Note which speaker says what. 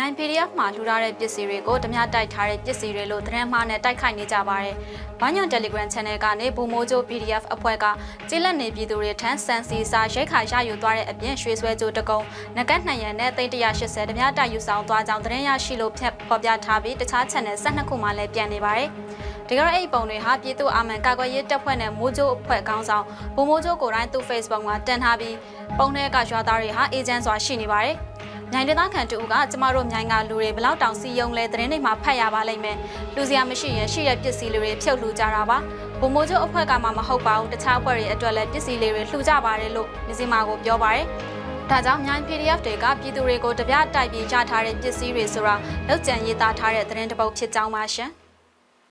Speaker 1: မြိုင် PDF မှာလှူထားတဲ့ပစ္စည်းတွေကိုဓမြတိုက်ထားတဲ့ပစ္စည်းတွေလို့သတင်းမှားနဲ့တိုက်ခိုက်နေကြပါတယ်။ဘာညွန် Telegram Channel ကနေဘူမိုဂျို PDF အဖွဲ့ကကျေးလက်နေပြည်သူတွေထံစံစီစာရိတ်ခါရယူသွားတဲ့အပြင်ရွှေဆွဲကြိုးတကုံငကတ်200နဲ့သိန်း180ဓမြတိုက်ယူဆောင်သွားကြောင်းသတင်းရရှိလို့ဖြတ်ဖော်ပြထားပြီးတခြား channel 12ခုမှလည်းပြန်နေပါတယ်။ဒီကတော့အဲ့ပုံတွေဟာပြည်သူအာမန်ကာကွယ်ရေးတပ်ဖွဲ့နဲ့မိုးကြိုးအဖွဲ့ကောင်းဆောင်ဘူမိုဂျိုကိုတိုင်းသူ့ Facebook မှာတင်ထားပြီးပုံထဲကရွာသားတွေဟာအေဂျင့်စွာရှိနေပါတယ်။ မြိုင်ဒေသခံတူကကျမတို့မြိုင်ကလူတွေဘလောက်တောင်စီယုံလဲသတင်းတွေမှာဖတ်ရပါလိမ့်မယ်လူစရာမရှိရင်ရှိတဲ့ပစ္စည်းတွေဖြုတ်လှူကြတာပါဘုံမိုးကျုပ်အဖွဲ့ကမှမဟုတ်ပါဘူးတခြားအဖွဲ့တွေအတွက်လည်းပစ္စည်းလေးတွေလှူကြပါတယ်လို့မြစီမာကိုပြောပါတယ်ဒါကြောင့်မြိုင် PDF တွေကပြည်သူတွေကိုတပြတိုက်ပြေးချထားတဲ့ပစ္စည်းတွေဆိုတာလောက်ကျန်ရေးသားထားတဲ့သတင်းတပုတ်ဖြစ်ကြောင်းပါရှင်